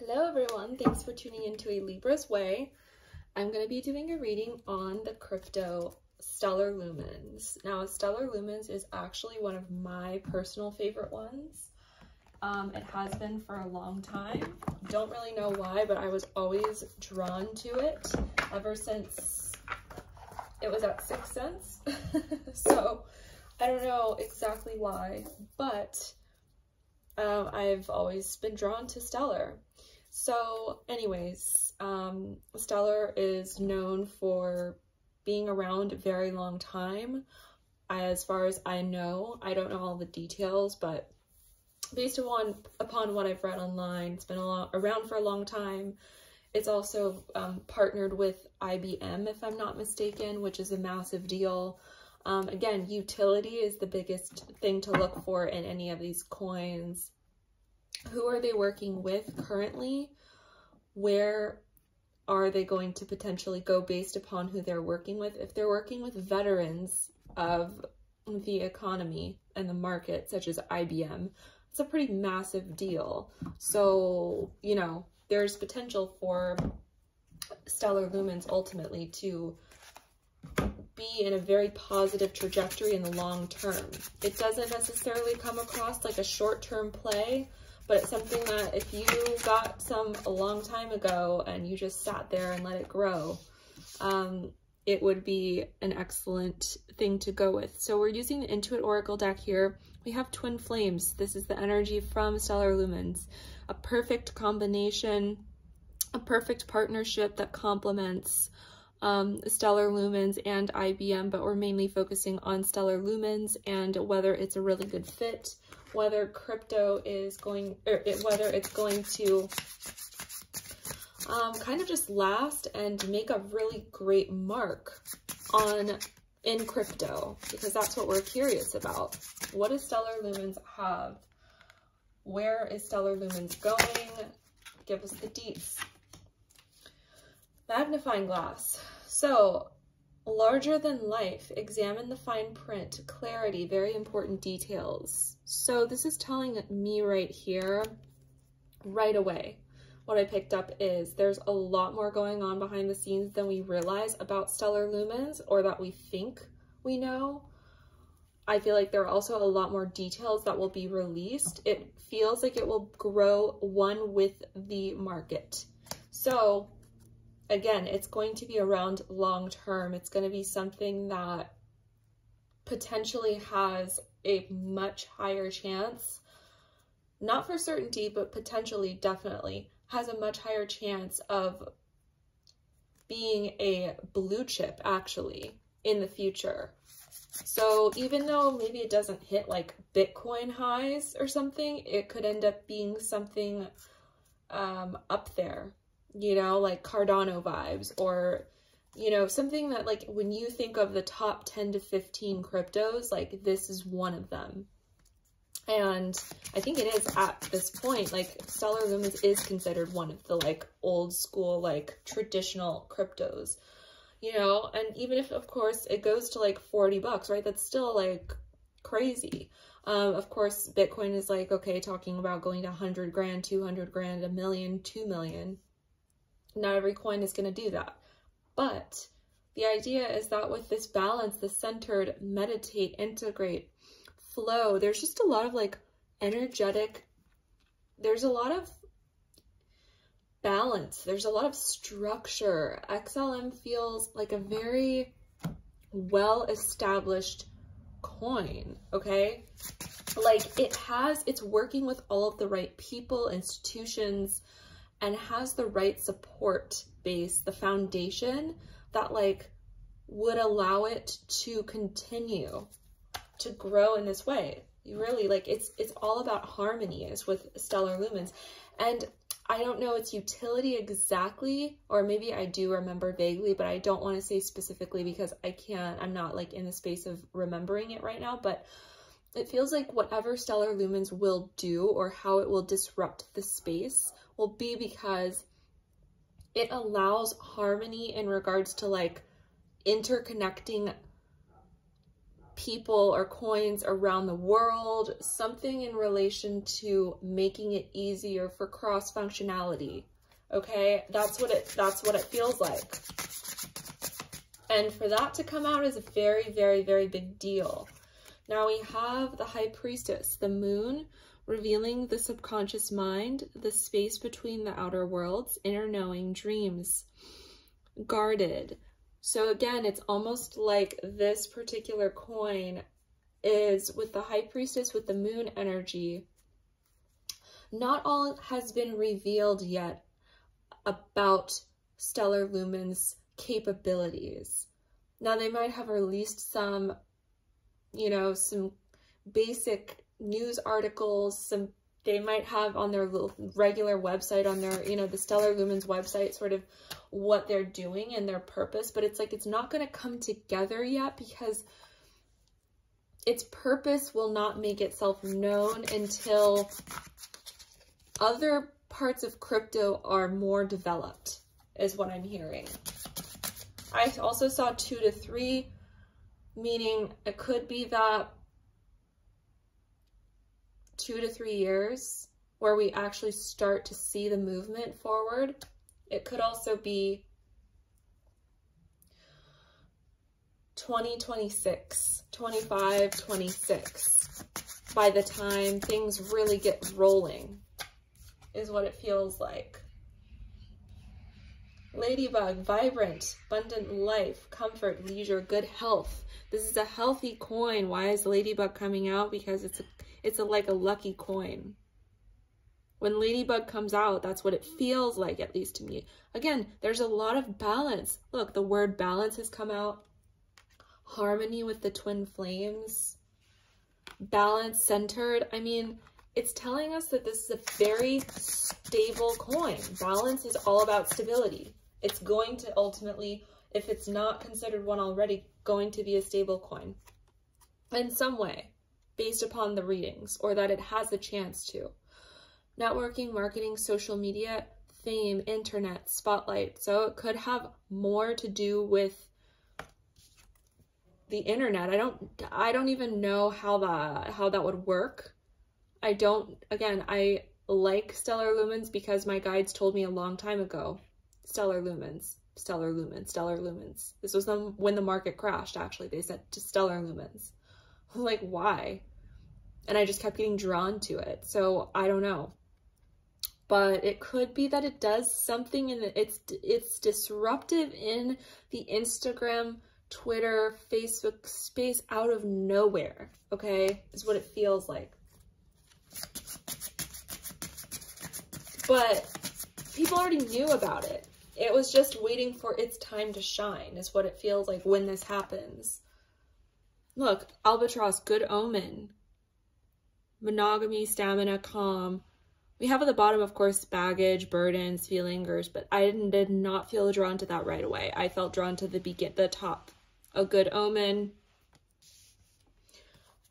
Hello everyone, thanks for tuning into A Libra's Way. I'm going to be doing a reading on the crypto Stellar Lumens. Now Stellar Lumens is actually one of my personal favorite ones. Um, it has been for a long time. Don't really know why, but I was always drawn to it ever since it was at six cents. so I don't know exactly why, but um, I've always been drawn to Stellar. So anyways, um, Stellar is known for being around a very long time. As far as I know, I don't know all the details, but based upon upon what I've read online, it's been long, around for a long time. It's also um, partnered with IBM, if I'm not mistaken, which is a massive deal. Um, again, utility is the biggest thing to look for in any of these coins who are they working with currently? Where are they going to potentially go based upon who they're working with? If they're working with veterans of the economy and the market, such as IBM, it's a pretty massive deal. So, you know, there's potential for Stellar Lumens ultimately to be in a very positive trajectory in the long term. It doesn't necessarily come across like a short-term play, but it's something that if you got some a long time ago and you just sat there and let it grow, um, it would be an excellent thing to go with. So we're using the Intuit Oracle deck here. We have Twin Flames. This is the energy from Stellar Lumens. A perfect combination, a perfect partnership that complements um, Stellar Lumens and IBM, but we're mainly focusing on Stellar Lumens and whether it's a really good fit whether crypto is going, or it, whether it's going to um, kind of just last and make a really great mark on in crypto because that's what we're curious about. What does Stellar Lumens have? Where is Stellar Lumens going? Give us the deets. Magnifying glass. So larger than life, examine the fine print, clarity, very important details. So this is telling me right here, right away, what I picked up is there's a lot more going on behind the scenes than we realize about stellar lumens or that we think we know. I feel like there are also a lot more details that will be released. It feels like it will grow one with the market. So again, it's going to be around long term. It's going to be something that potentially has a much higher chance, not for certainty, but potentially, definitely, has a much higher chance of being a blue chip actually in the future. So even though maybe it doesn't hit like Bitcoin highs or something, it could end up being something um, up there, you know, like Cardano vibes or you know, something that like when you think of the top 10 to 15 cryptos, like this is one of them. And I think it is at this point, like Stellar Lumens is considered one of the like old school, like traditional cryptos, you know, and even if of course it goes to like 40 bucks, right? That's still like crazy. Um, of course, Bitcoin is like, okay, talking about going to 100 grand, 200 grand, a million, 2 million. Not every coin is going to do that. But the idea is that with this balance, the centered, meditate, integrate, flow, there's just a lot of like energetic, there's a lot of balance. There's a lot of structure. XLM feels like a very well-established coin, okay? Like it has, it's working with all of the right people, institutions, and has the right support base, the foundation that like would allow it to continue to grow in this way. You really like it's it's all about harmony is with stellar lumens. And I don't know its utility exactly, or maybe I do remember vaguely, but I don't want to say specifically because I can't, I'm not like in the space of remembering it right now, but it feels like whatever stellar lumens will do or how it will disrupt the space will be because it allows harmony in regards to like interconnecting people or coins around the world, something in relation to making it easier for cross functionality. Okay, that's what it that's what it feels like. And for that to come out is a very, very, very big deal. Now we have the High Priestess, the moon, revealing the subconscious mind, the space between the outer worlds, inner knowing, dreams, guarded. So again, it's almost like this particular coin is with the High Priestess with the moon energy. Not all has been revealed yet about Stellar Lumen's capabilities. Now they might have released some, you know, some basic news articles, some they might have on their regular website, on their, you know, the Stellar Lumens website, sort of what they're doing and their purpose, but it's like it's not going to come together yet because its purpose will not make itself known until other parts of crypto are more developed, is what I'm hearing. I also saw two to three, meaning it could be that two to three years where we actually start to see the movement forward. It could also be 2026, 25, 26 by the time things really get rolling is what it feels like. Ladybug, vibrant, abundant life, comfort, leisure, good health. This is a healthy coin. Why is Ladybug coming out? Because it's a, it's a, like a lucky coin. When Ladybug comes out, that's what it feels like, at least to me. Again, there's a lot of balance. Look, the word balance has come out. Harmony with the twin flames. Balance, centered. I mean, it's telling us that this is a very stable coin. Balance is all about stability it's going to ultimately, if it's not considered one already, going to be a stable coin in some way based upon the readings or that it has a chance to. Networking, marketing, social media, fame, internet, spotlight. So it could have more to do with the internet. I don't I don't even know how that how that would work. I don't again, I like stellar lumens because my guides told me a long time ago stellar lumens, stellar lumens, stellar lumens. This was when the market crashed, actually. They said to stellar lumens. like, why? And I just kept getting drawn to it. So I don't know. But it could be that it does something and it's it's disruptive in the Instagram, Twitter, Facebook space out of nowhere. Okay, is what it feels like. But people already knew about it. It was just waiting for its time to shine is what it feels like when this happens. Look, albatross, good omen. Monogamy, stamina, calm. We have at the bottom, of course, baggage, burdens, feelings, but I did not feel drawn to that right away. I felt drawn to the begin, the top. A good omen.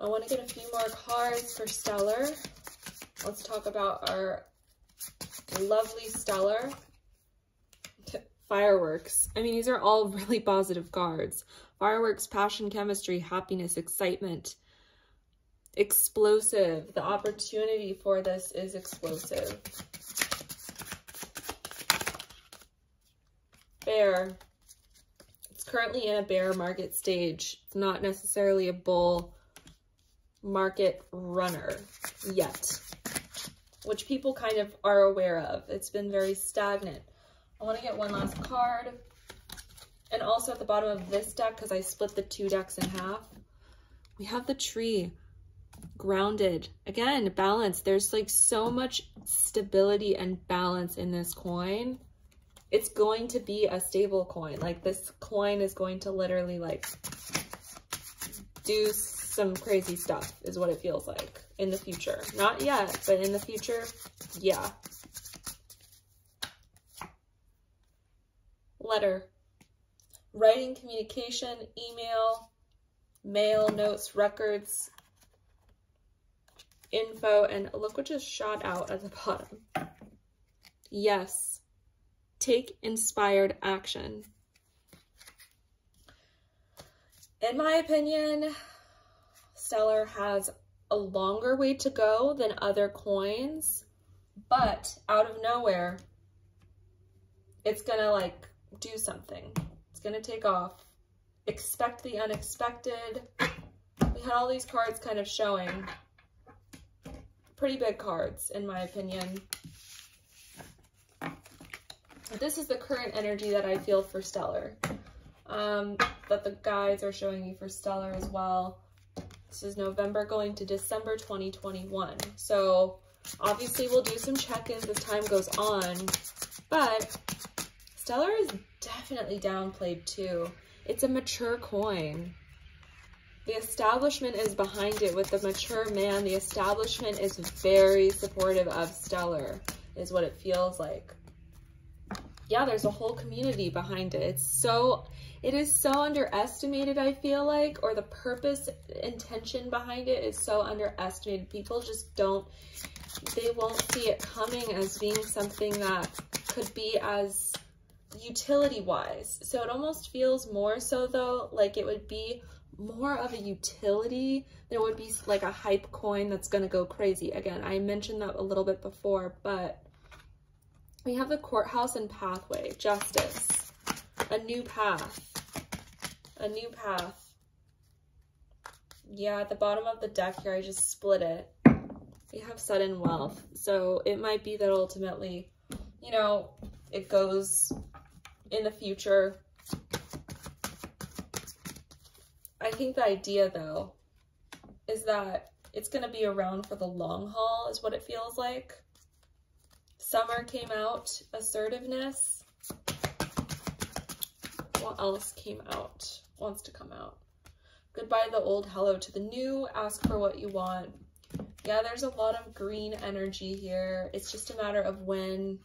I want to get a few more cards for Stellar. Let's talk about our lovely Stellar fireworks. I mean, these are all really positive cards. Fireworks, passion, chemistry, happiness, excitement, explosive. The opportunity for this is explosive. Bear. It's currently in a bear market stage. It's not necessarily a bull market runner yet, which people kind of are aware of. It's been very stagnant. I want to get one last card. And also at the bottom of this deck, because I split the two decks in half, we have the tree grounded. Again, balance. There's like so much stability and balance in this coin. It's going to be a stable coin. Like this coin is going to literally like do some crazy stuff is what it feels like in the future. Not yet, but in the future, yeah. Letter, writing, communication, email, mail, notes, records, info, and look what just shot out at the bottom. Yes, take inspired action. In my opinion, Stellar has a longer way to go than other coins, but out of nowhere, it's gonna like do something. It's gonna take off. Expect the unexpected. We had all these cards kind of showing. Pretty big cards, in my opinion. This is the current energy that I feel for Stellar. Um, that the guides are showing me for Stellar as well. This is November going to December 2021. So obviously we'll do some check-ins as time goes on, but Stellar is definitely downplayed too. It's a mature coin. The establishment is behind it with the mature man. The establishment is very supportive of Stellar, is what it feels like. Yeah, there's a whole community behind it. It's so it is so underestimated, I feel like, or the purpose, intention behind it is so underestimated. People just don't, they won't see it coming as being something that could be as utility-wise. So it almost feels more so, though, like it would be more of a utility. There would be like a hype coin that's going to go crazy. Again, I mentioned that a little bit before, but we have the courthouse and pathway, justice, a new path a new path. Yeah, at the bottom of the deck here, I just split it. We have sudden wealth. So it might be that ultimately, you know, it goes in the future. I think the idea though is that it's going to be around for the long haul is what it feels like. Summer came out, assertiveness. What else came out? wants to come out. Goodbye the old, hello to the new, ask for what you want. Yeah, there's a lot of green energy here. It's just a matter of when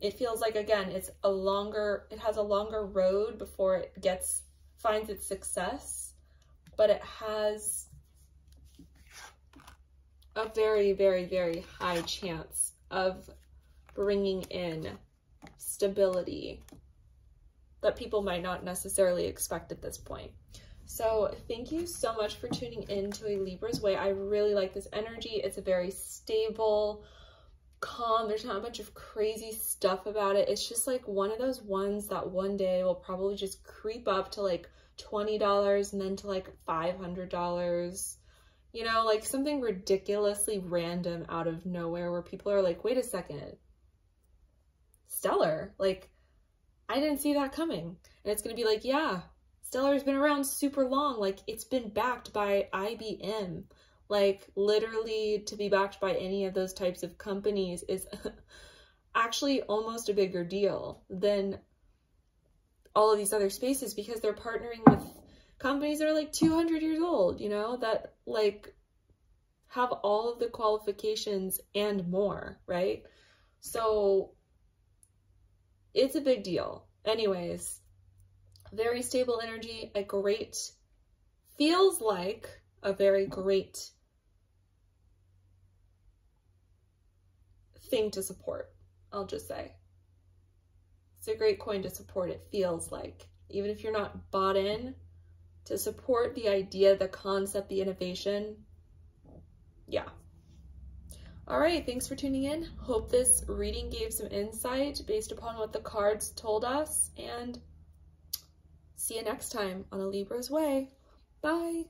it feels like, again, it's a longer, it has a longer road before it gets, finds its success, but it has a very, very, very high chance of bringing in stability that people might not necessarily expect at this point. So thank you so much for tuning in to a Libra's Way. I really like this energy. It's a very stable, calm. There's not a bunch of crazy stuff about it. It's just like one of those ones that one day will probably just creep up to like $20 and then to like $500. You know, like something ridiculously random out of nowhere where people are like, wait a second, stellar. Like, I didn't see that coming. And it's going to be like, yeah, Stellar's been around super long. Like, it's been backed by IBM. Like, literally, to be backed by any of those types of companies is actually almost a bigger deal than all of these other spaces because they're partnering with companies that are like 200 years old, you know, that like have all of the qualifications and more, right? So it's a big deal. Anyways, very stable energy, a great, feels like a very great thing to support, I'll just say. It's a great coin to support, it feels like. Even if you're not bought in, to support the idea, the concept, the innovation, yeah, all right, thanks for tuning in. Hope this reading gave some insight based upon what the cards told us, and see you next time on A Libra's Way. Bye.